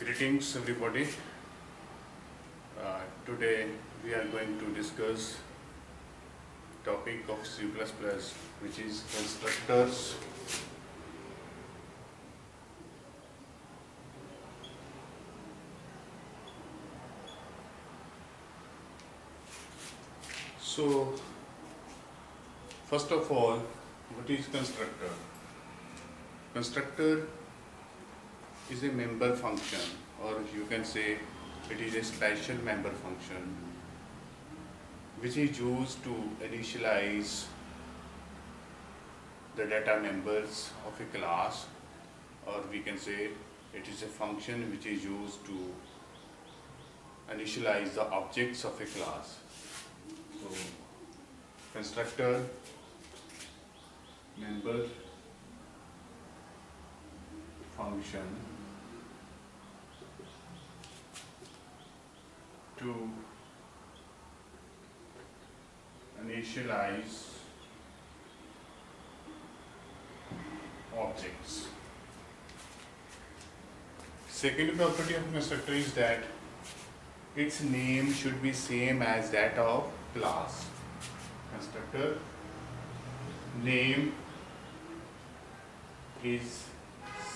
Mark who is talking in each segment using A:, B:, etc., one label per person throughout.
A: Greetings everybody. Uh, today we are going to discuss topic of C++ which is constructors. So first of all what is constructor? Constructor is a member function or you can say it is a special member function which is used to initialize the data members of a class or we can say it is a function which is used to initialize the objects of a class. So constructor member function to initialize objects. Second property of constructor is that its name should be same as that of class. Constructor name is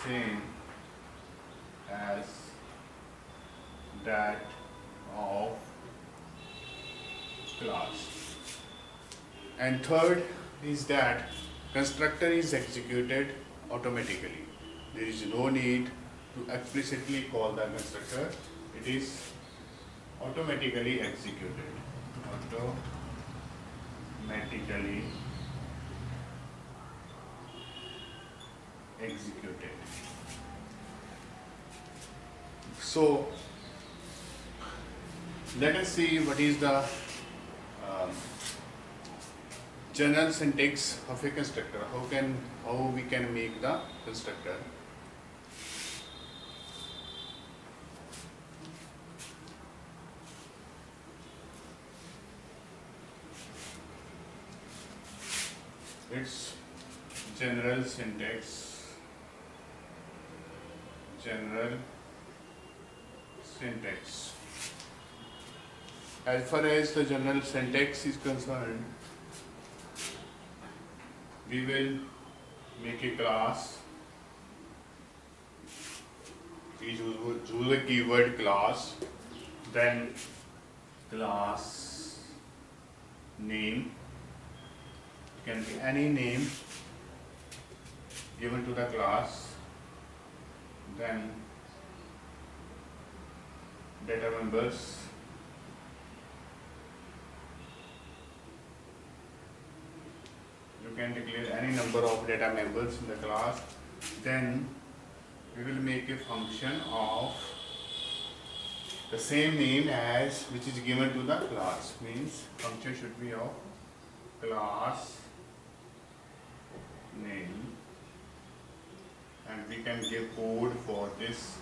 A: same as that of class. And third is that constructor is executed automatically. There is no need to explicitly call the constructor. It is automatically executed. Automatically executed. So let us see what is the um, general syntax of a constructor. How can how we can make the constructor? Its general syntax. General syntax. As far as the general syntax is concerned, we will make a class. We choose a keyword class, then class name can be any name given to the class, then data members can declare any number of data members in the class then we will make a function of the same name as which is given to the class. Means function should be of class name. And we can give code for this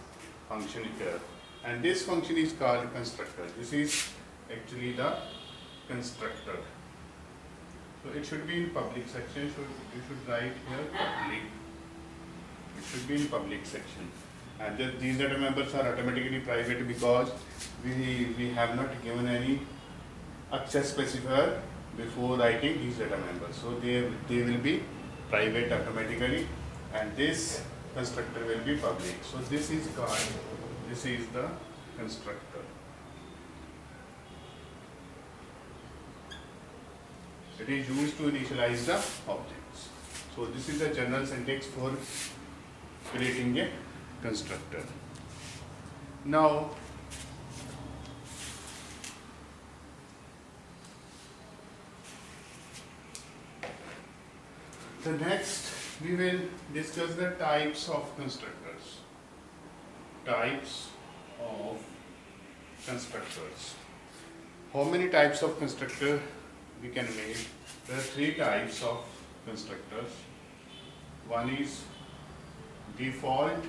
A: function here. And this function is called constructor. This is actually the constructor so it should be in public section so you should write here public. It should be in public section. And the, these data members are automatically private because we we have not given any access specifier before writing these data members. So they they will be private automatically and this constructor will be public. So this is called this is the constructor. It is used to initialize the objects. So this is the general syntax for creating a constructor. Now the next we will discuss the types of constructors types of constructors. How many types of constructor we can make? There are three types of constructors. One is default,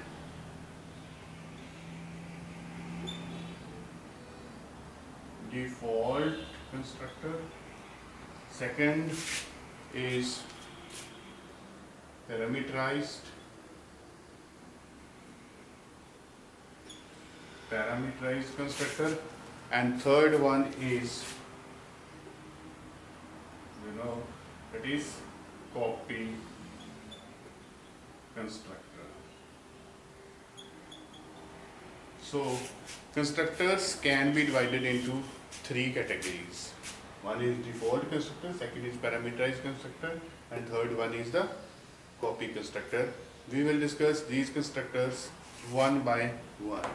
A: default constructor. Second is parameterized parameterized constructor and third one is you know that is copy constructor. So constructors can be divided into three categories. One is default constructor second is parameterized constructor and third one is the copy constructor. We will discuss these constructors one by one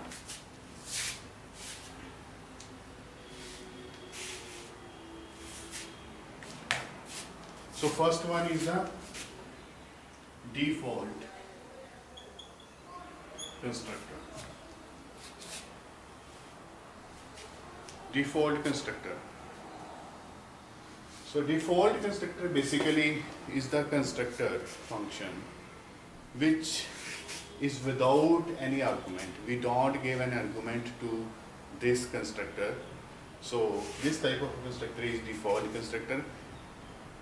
A: So first one is the default constructor. Default constructor. So default constructor basically is the constructor function which is without any argument. We don't give an argument to this constructor. So this type of constructor is default constructor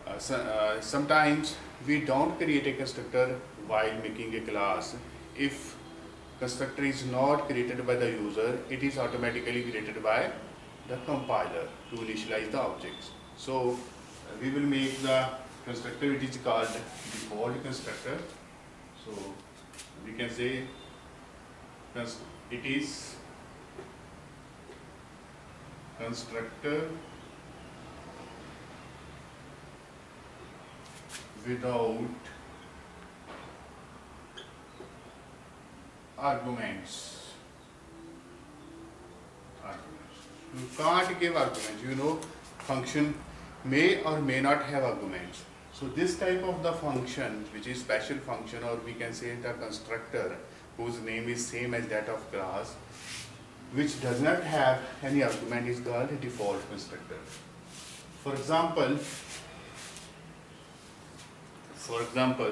A: uh, uh, sometimes we don't create a constructor while making a class. If constructor is not created by the user, it is automatically created by the compiler to initialize the objects. So uh, we will make the constructor which is called default constructor. So we can say it is constructor without arguments. You can't give arguments. You know, function may or may not have arguments. So this type of the function, which is special function, or we can say the constructor, whose name is same as that of class, which does not have any argument is called a default constructor. For example, for example,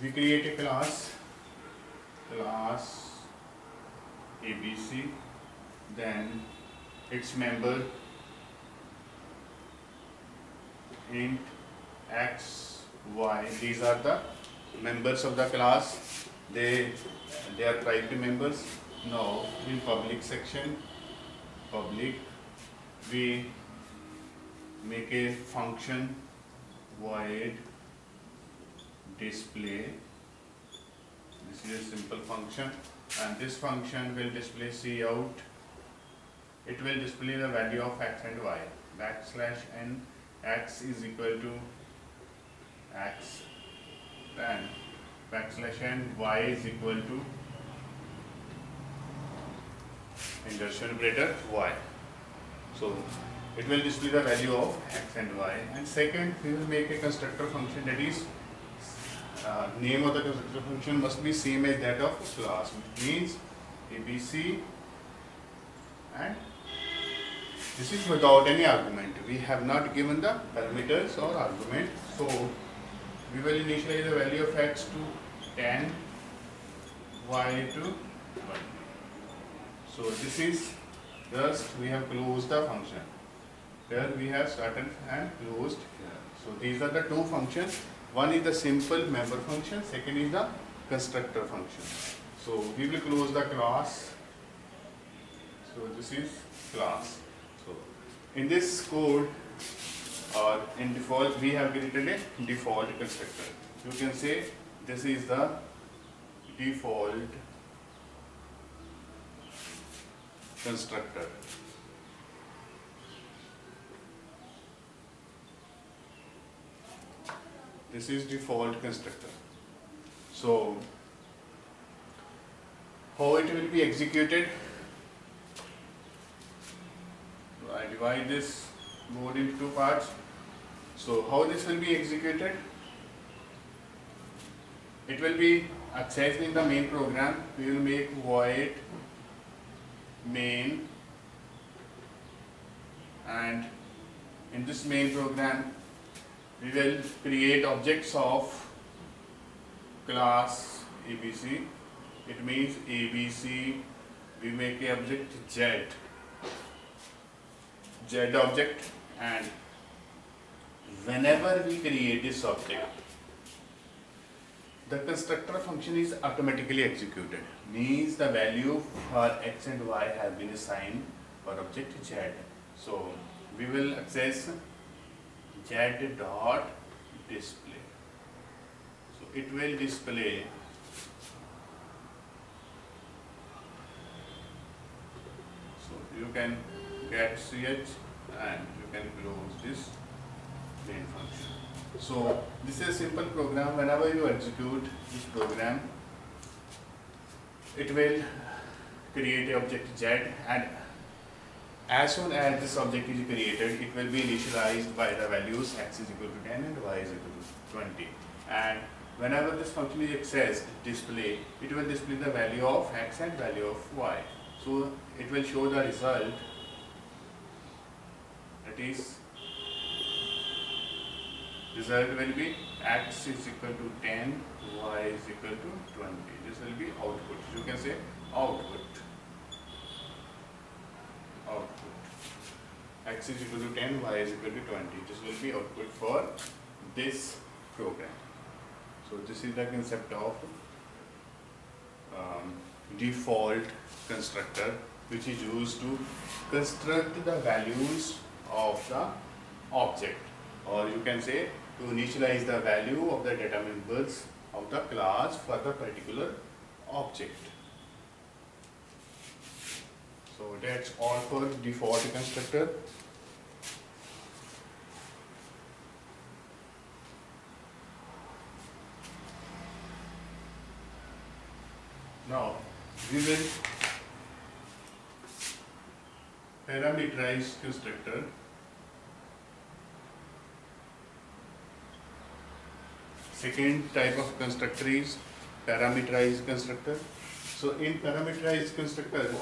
A: we create a class, class ABC, then its member int x, y, these are the members of the class, they they are primary members. Now in public section, public, we make a function void display. This is a simple function and this function will display cout. It will display the value of x and y. Backslash n x is equal to x and backslash n y is equal to insertion operator y. So it will display the value of x and y. And second, we will make a constructor function that is uh, name of the constructor function must be same as that of class, which means ABC and this is without any argument. We have not given the parameters or argument. So we will initialize the value of x to 10, y to 1. So this is just we have closed the function. Here we have started and closed. So these are the two functions. One is the simple member function, second is the constructor function. So we will close the class. So this is class. So in this code or in default we have created a default constructor. You can say this is the default constructor. This is default constructor. So how it will be executed? I divide this code into two parts. So how this will be executed? It will be accessed in the main program. We will make void main and in this main program we will create objects of class ABC. It means ABC we make a object Z Z object and whenever we create this object the constructor function is automatically executed. Means the value for x and y have been assigned for object z. So we will access z dot display. So it will display so you can getch and you can close this main function so this is a simple program. Whenever you execute this program, it will create a object z and as soon as this object is created, it will be initialized by the values x is equal to 10 and y is equal to 20. And whenever this function is accessed, display, it will display the value of x and value of y. So it will show the result that is result will be x is equal to 10, y is equal to 20. This will be output. You can say output. Output. x is equal to 10, y is equal to 20. This will be output for this program. So this is the concept of um, default constructor which is used to construct the values of the object or you can say to initialize the value of the data members of the class for the particular object. So that's all for default constructor. Now we will parameterize constructor Second type of constructor is parameterized constructor. So in parameterized constructor,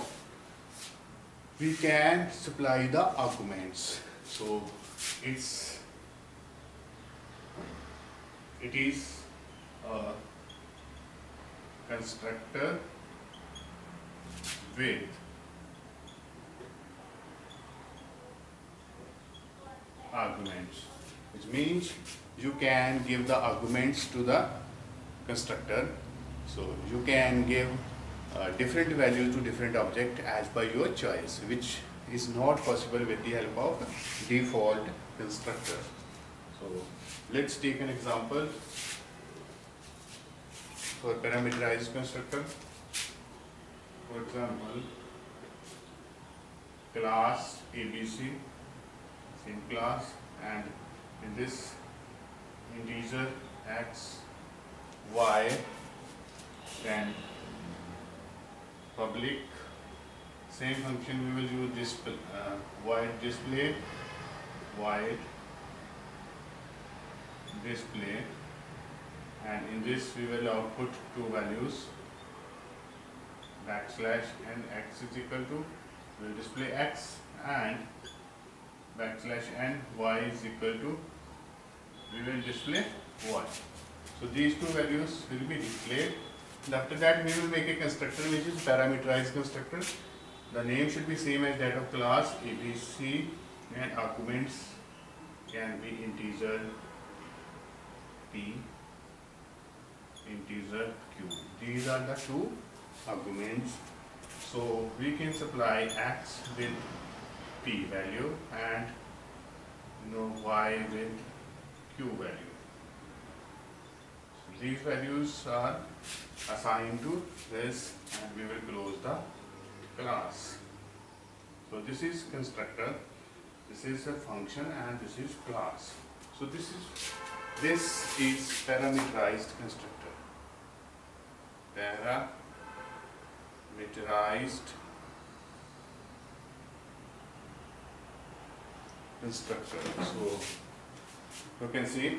A: we can supply the arguments. So it's it is a constructor with arguments, which means you can give the arguments to the constructor. So you can give uh, different value to different object as per your choice, which is not possible with the help of default constructor. So let's take an example for parameterized constructor. For example, class ABC, same class and in this integer x, y, then public, same function we will use display, uh, display, void display. And in this we will output two values backslash and x is equal to we will display x and backslash n y is equal to we will display y. So these two values will be displayed. And after that we will make a constructor which is parameterized constructor. The name should be same as that of class ABC and arguments can be integer p, integer q. These are the two arguments. So we can supply x with p value and you know y with q value. So these values are assigned to this and we will close the class. So this is constructor, this is a function and this is class. So this is this is parameterized constructor. Parameterized constructor. So you can see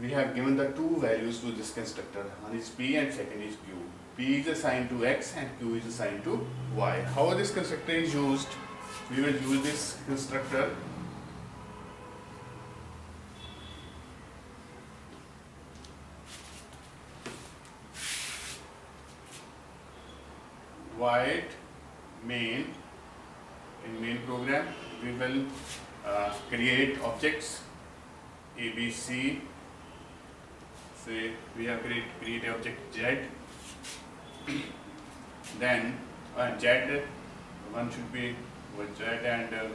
A: we have given the two values to this constructor. One is p and second is q. P is assigned to x and q is assigned to y. How this constructor is used? We will use this constructor void main in main program we will uh, create objects ABC. Say we have create create object Z. then uh, Z one should be with Z and uh,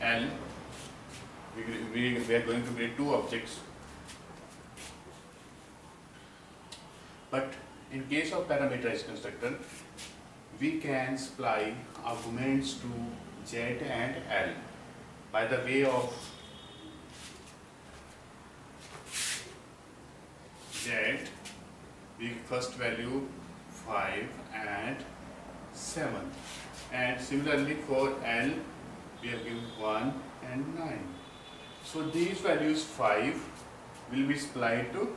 A: L. We, we, we are going to create two objects. But in case of parameterized constructor, we can supply arguments to Z and L by the way of Z, we first value 5 and 7 and similarly for L we have given 1 and 9. So these values 5 will be supplied to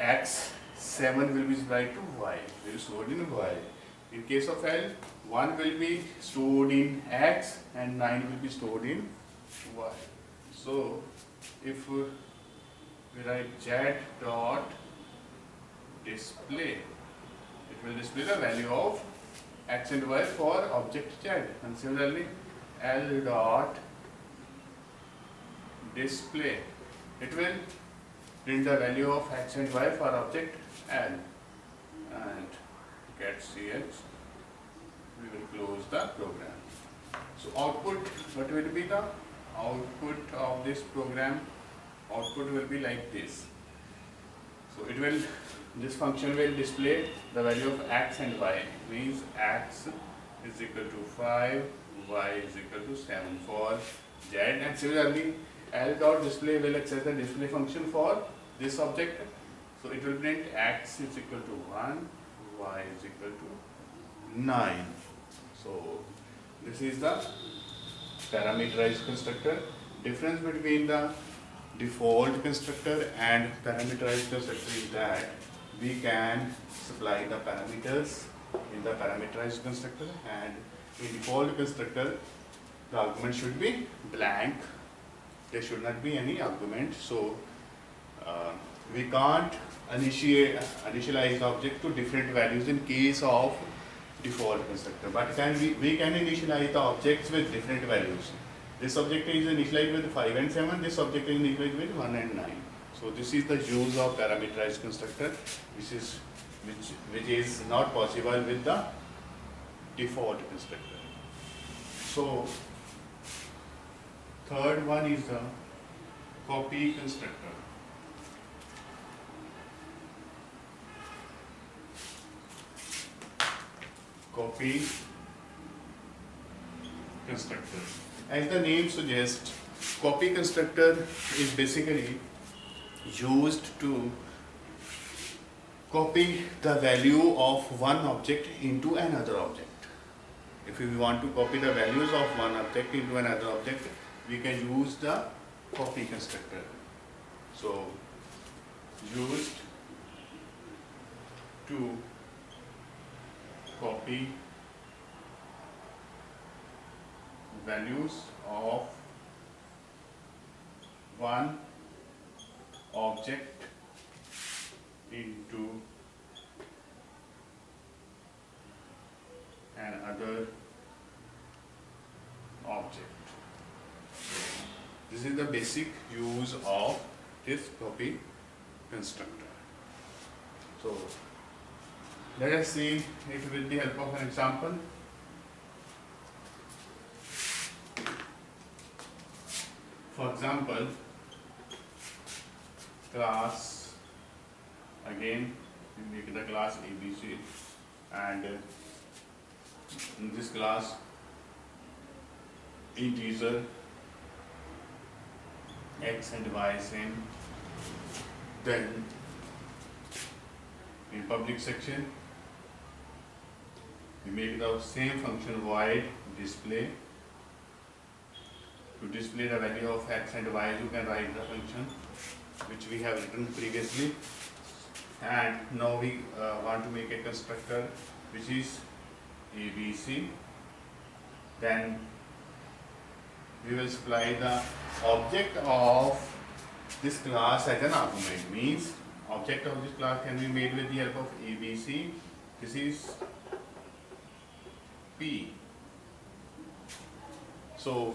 A: X, 7 will be supplied to Y, will be stored in Y. In case of L, 1 will be stored in X and 9 will be stored in Y. So if uh, we write Z dot display, it will display the value of X and Y for object Z and similarly L dot display, it will print the value of X and Y for object L and getch, we will close the program. So output, what will be the output of this program? Output will be like this. So it will, this function will display the value of x and y, means x is equal to 5, y is equal to 7 for z and similarly L dot display will access the display function for this object. So it will print x is equal to 1, y is equal to 9. So this is the parameterized constructor. Difference between the default constructor and parameterized constructor is that we can supply the parameters in the parameterized constructor and in default constructor the argument should be blank there should not be any argument so uh, we can't initialize the object to different values in case of default constructor. But can we, we can initialize the objects with different values. This object is initialized with 5 and 7 this object is initialized with 1 and 9 so this is the use of parameterized constructor which is which which is not possible with the default constructor. So third one is the copy constructor copy constructor. As the name suggests, copy constructor is basically used to copy the value of one object into another object. If we want to copy the values of one object into another object, we can use the copy constructor. So, used to copy values of one object into another object. This is the basic use of this copy constructor. So let us see it with the help of an example. For example, class again we make the class ABC and uh, in this class integer x and y same then in public section we make the same function void display. To display the value of x and y you can write the function which we have written previously. And now we uh, want to make a constructor which is ABC then we will supply the object of this class as an argument. Means object of this class can be made with the help of ABC this is So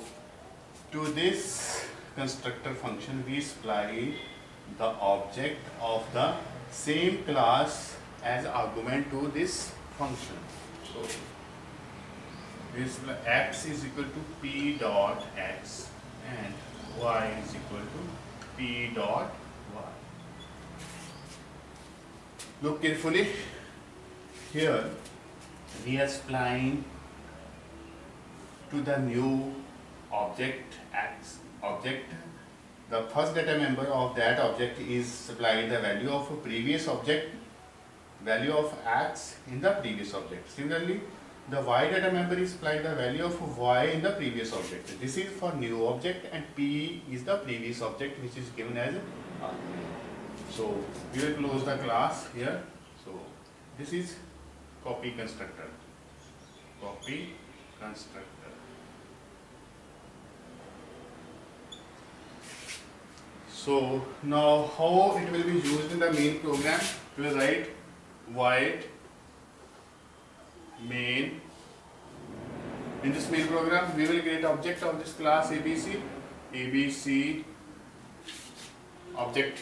A: to this constructor function we supply the object of the same class as argument to this function. So this x is equal to p dot x and y is equal to p dot y. Look carefully here we are supplying to the new object x object. The first data member of that object is supplied the value of a previous object value of x in the previous object. Similarly the y data member is supplied the value of y in the previous object. This is for new object and p is the previous object which is given as so we will close the class here. So this is copy constructor. Copy constructor so now how it will be used in the main program? We will write void main. In this main program we will create object of this class abc abc object.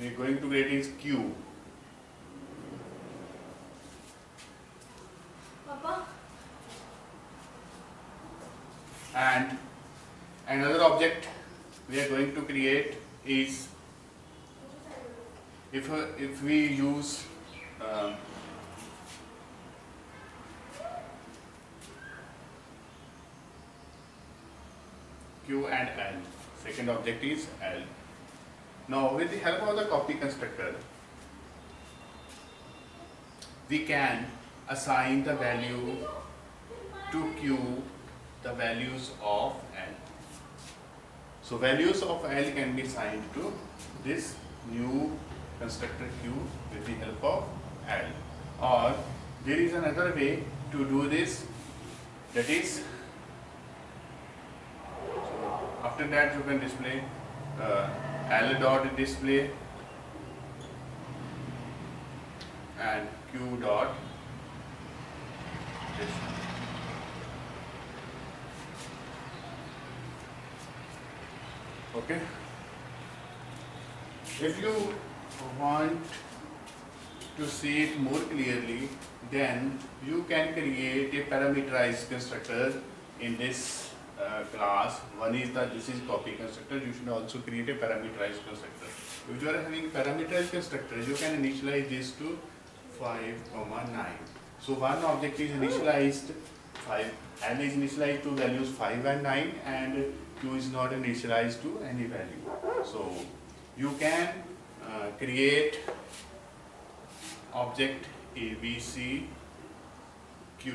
A: We are going to create is q
B: Papa,
A: and another object we are going to create is if uh, if we use um, q and l second object is l now with the help of the copy constructor we can assign the value to q the values of L. So values of L can be assigned to this new constructor Q with the help of L. Or there is another way to do this that is so after that you can display uh, L dot display and Q dot display. Okay? If you want to see it more clearly then you can create a parameterized constructor in this uh, class. One is the this is copy constructor. You should also create a parameterized constructor. If you are having parameterized constructor you can initialize this to 5 comma 9 so one object is initialized 5 and is initialized to values 5 and 9 and q is not initialized to any value. So you can uh, create object A, B, C, Q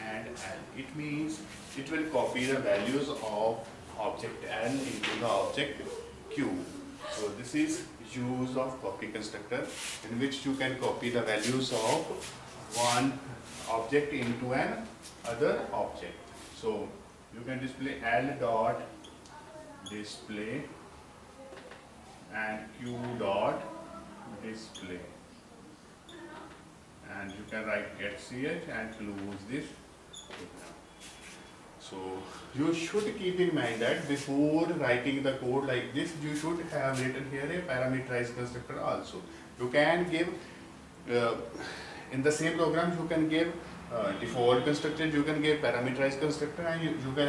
A: and L. It means it will copy the values of object L into the object Q. So this is use of copy constructor in which you can copy the values of one object into an other object. So you can display L dot display and Q dot display and you can write getch and close this. So you should keep in mind that before writing the code like this you should have written here a parameterized constructor also. You can give uh, in the same program you can give uh, default constructor, you can get parameterized constructor and you, you can